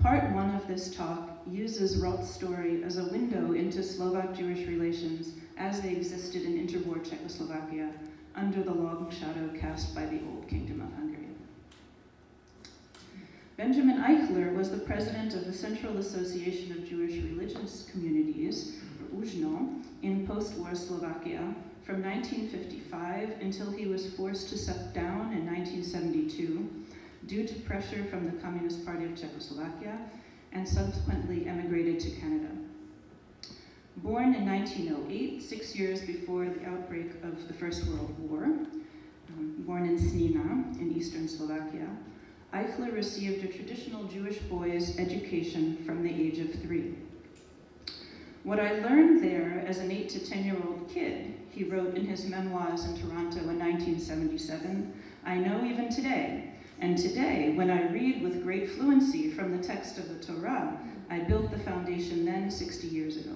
Part one of this talk uses Roth's story as a window into Slovak Jewish relations as they existed in interwar Czechoslovakia under the long shadow cast by the old Kingdom of Hungary. Benjamin Eichler was the president of the Central Association of Jewish Religious Communities, or UJNO, in post-war Slovakia from 1955 until he was forced to step down in 1972 due to pressure from the Communist Party of Czechoslovakia and subsequently emigrated to Canada. Born in 1908, six years before the outbreak of the First World War, um, born in Snina in eastern Slovakia, Eichler received a traditional Jewish boy's education from the age of three. What I learned there as an eight to 10 year old kid, he wrote in his memoirs in Toronto in 1977, I know even today. And today, when I read with great fluency from the text of the Torah, I built the foundation then 60 years ago.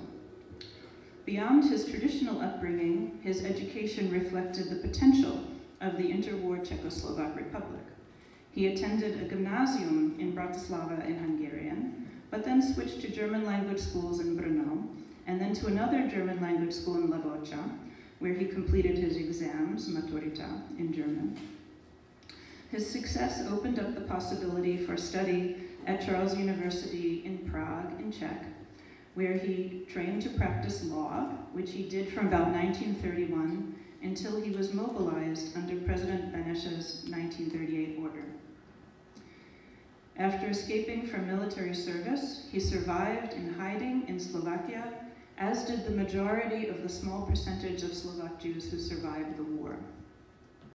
Beyond his traditional upbringing, his education reflected the potential of the interwar Czechoslovak Republic. He attended a gymnasium in Bratislava in Hungarian, but then switched to German language schools in Brno, and then to another German language school in Levocha, where he completed his exams, Maturita, in German. His success opened up the possibility for study at Charles University in Prague, in Czech, where he trained to practice law, which he did from about 1931 until he was mobilized under President Beneš's 1938 order. After escaping from military service, he survived in hiding in Slovakia, as did the majority of the small percentage of Slovak Jews who survived the war.